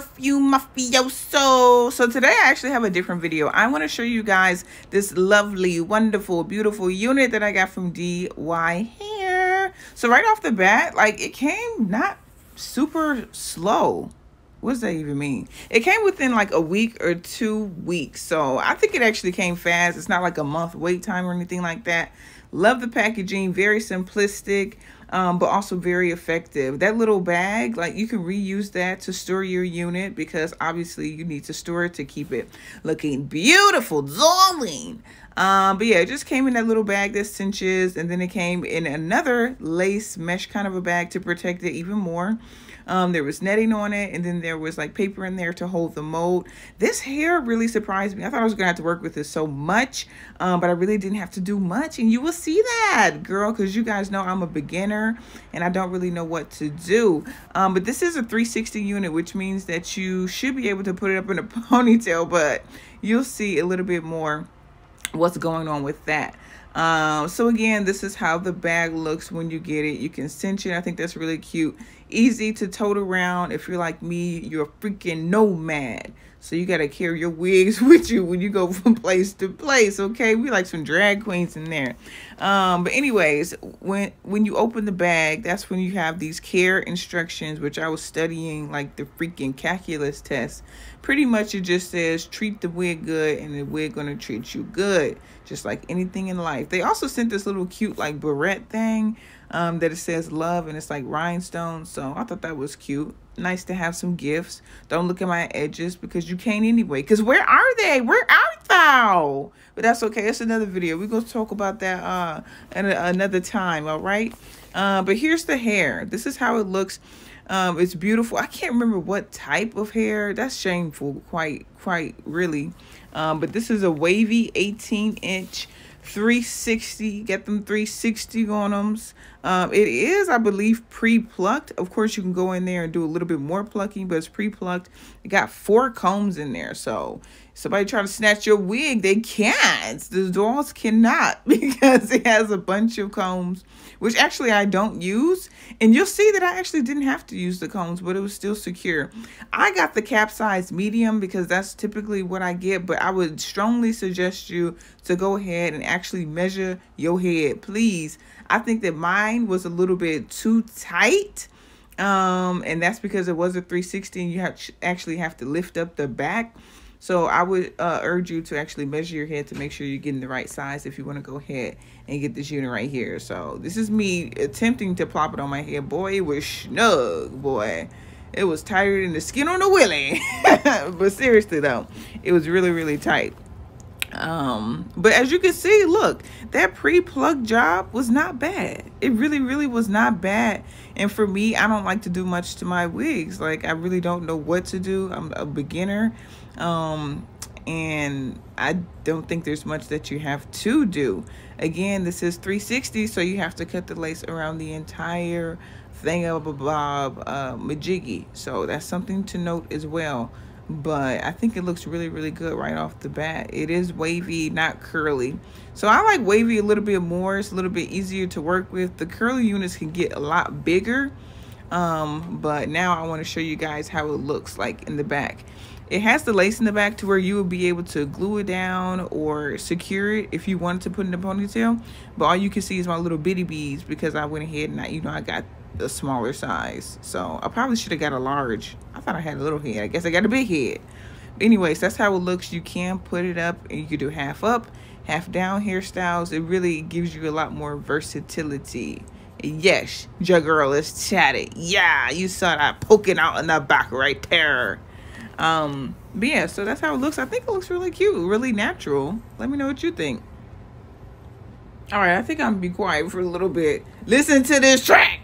mafioso so today i actually have a different video. I want to show you guys this lovely wonderful beautiful unit that i got from dy hair. So right off the bat like it came not super slow. What does that even mean? It came within like a week or two weeks. So i think it actually came fast. It's not like a month wait time or anything like that. Love the packaging very simplistic um, but also very effective. That little bag, like you can reuse that to store your unit because obviously you need to store it to keep it looking beautiful, darling. Um, but yeah, it just came in that little bag that cinches and then it came in another lace mesh kind of a bag to protect it even more. Um, there was netting on it, and then there was like paper in there to hold the mold. This hair really surprised me. I thought I was gonna have to work with this so much, um, but I really didn't have to do much. And you will see that, girl, because you guys know I'm a beginner and I don't really know what to do. Um, but this is a 360 unit, which means that you should be able to put it up in a ponytail, but you'll see a little bit more what's going on with that. Um, so again, this is how the bag looks when you get it. You can cinch it. I think that's really cute. Easy to tote around. If you're like me, you're a freaking nomad. So you got to carry your wigs with you when you go from place to place, okay? We like some drag queens in there. Um, but anyways, when when you open the bag, that's when you have these care instructions, which I was studying like the freaking calculus test. Pretty much it just says treat the wig good and the wig gonna treat you good, just like anything in life. They also sent this little cute like barrette thing um, that it says love and it's like rhinestones. So I thought that was cute. Nice to have some gifts. Don't look at my edges because you can't anyway. Because where are they? Where are thou? But that's okay. It's another video. We're going to talk about that uh, at another time. All right. Uh, but here's the hair. This is how it looks. Um, it's beautiful. I can't remember what type of hair. That's shameful. Quite, quite really. Um, but this is a wavy 18 inch 360 get them 360 on them um, it is i believe pre-plucked. Of course you can go in there and do a little bit more plucking but it's pre-plucked. It got four combs in there so somebody trying to snatch your wig they can't. The dolls cannot because it has a bunch of combs which actually i don't use. And you'll see that i actually didn't have to use the combs but it was still secure. I got the cap size medium because that's typically what i get but i would strongly suggest you to go ahead and actually measure your head please. I think that mine was a little bit too tight um and that's because it was a 360 and you have actually have to lift up the back so I would uh, urge you to actually measure your head to make sure you're getting the right size if you want to go ahead and get this unit right here. So this is me attempting to plop it on my head. Boy, it was snug, boy. It was tighter than the skin on a willy. but seriously though, it was really, really tight. Um, but as you can see, look, that pre-pluck job was not bad. It really, really was not bad. And for me, I don't like to do much to my wigs. Like I really don't know what to do. I'm a beginner um, and I don't think there's much that you have to do. Again, this is 360, so you have to cut the lace around the entire thing of a bob uh, majiggy. So that's something to note as well. But I think it looks really, really good right off the bat. It is wavy, not curly. So I like wavy a little bit more. It's a little bit easier to work with. The curly units can get a lot bigger. Um, but now I want to show you guys how it looks like in the back. It has the lace in the back to where you would be able to glue it down or secure it if you wanted to put in a ponytail. But all you can see is my little bitty beads because I went ahead and I, you know, I got a smaller size. So I probably should have got a large. I thought I had a little head. I guess I got a big head. But anyways, that's how it looks. You can put it up and you can do half up, half down hairstyles. It really gives you a lot more versatility. Yes, your girl is chatty. Yeah, you saw that poking out in the back right there. Um, but yeah, so that's how it looks. I think it looks really cute, really natural. Let me know what you think. All right, I think I'm gonna be quiet for a little bit. Listen to this track.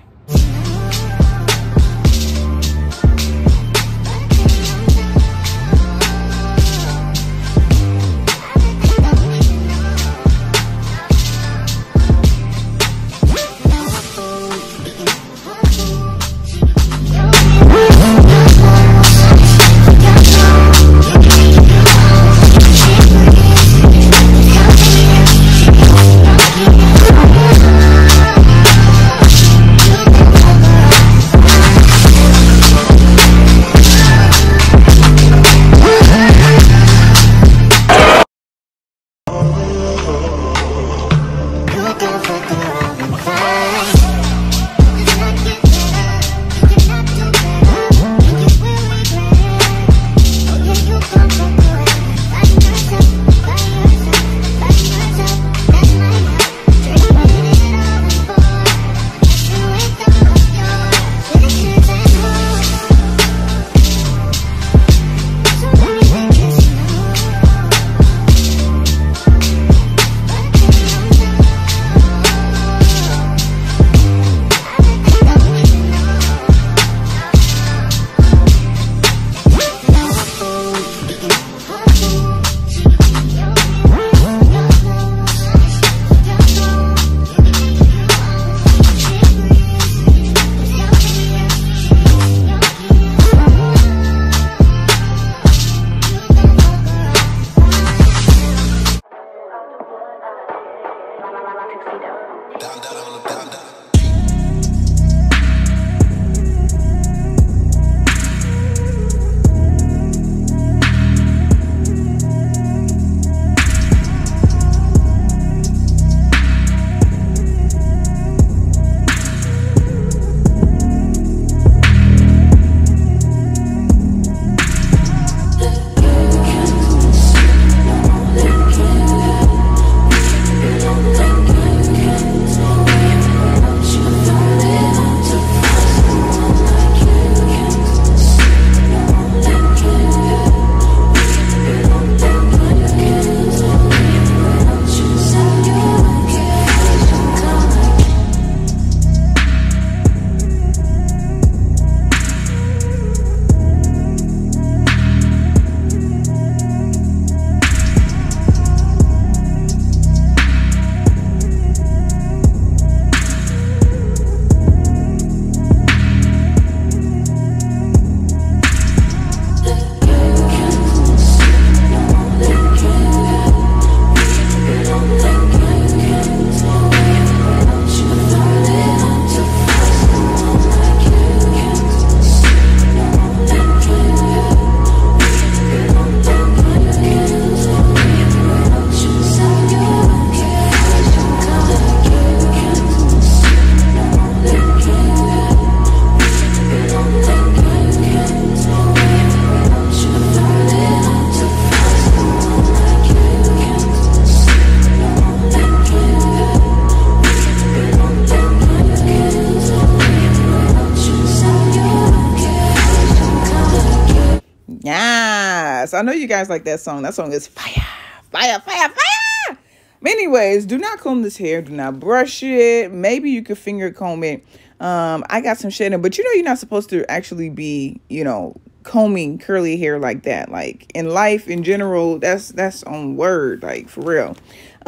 Yes, I know you guys like that song. That song is fire, fire, fire, fire. anyways, do not comb this hair. Do not brush it. Maybe you could finger comb it. Um, I got some shedding, but you know you're not supposed to actually be, you know, combing curly hair like that. Like in life in general, that's that's on word, like for real.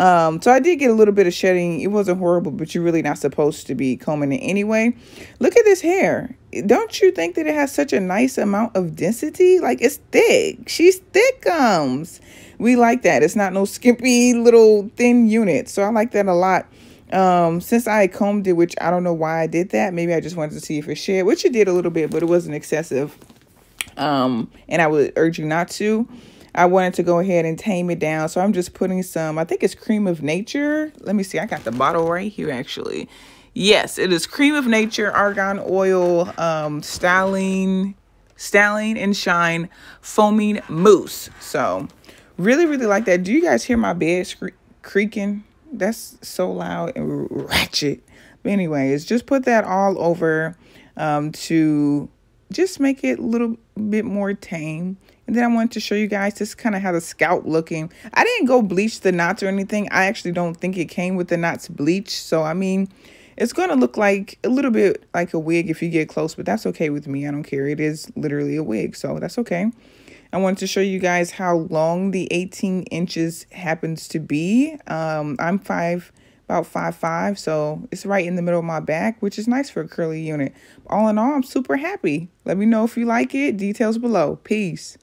Um, so I did get a little bit of shedding. It wasn't horrible, but you're really not supposed to be combing it anyway. Look at this hair. Don't you think that it has such a nice amount of density? Like it's thick. She's thick. We like that. It's not no skimpy little thin unit. So I like that a lot. Um, since I combed it, which I don't know why I did that. Maybe I just wanted to see if it shed, which it did a little bit, but it wasn't excessive. Um, and I would urge you not to. I wanted to go ahead and tame it down. So I'm just putting some, I think it's Cream of Nature. Let me see. I got the bottle right here, actually. Yes, it is Cream of Nature, Argan Oil, um, Styling, Styling and Shine Foaming Mousse. So really, really like that. Do you guys hear my bed creaking? That's so loud and ratchet. But anyways, just put that all over um, to just make it a little bit more tame. And then I wanted to show you guys this kind of how the scalp looking. I didn't go bleach the knots or anything. I actually don't think it came with the knots bleach. So, I mean, it's going to look like a little bit like a wig if you get close, but that's okay with me. I don't care. It is literally a wig, so that's okay. I wanted to show you guys how long the 18 inches happens to be. Um, I'm five about five five, so it's right in the middle of my back, which is nice for a curly unit. All in all, I'm super happy. Let me know if you like it. Details below. Peace.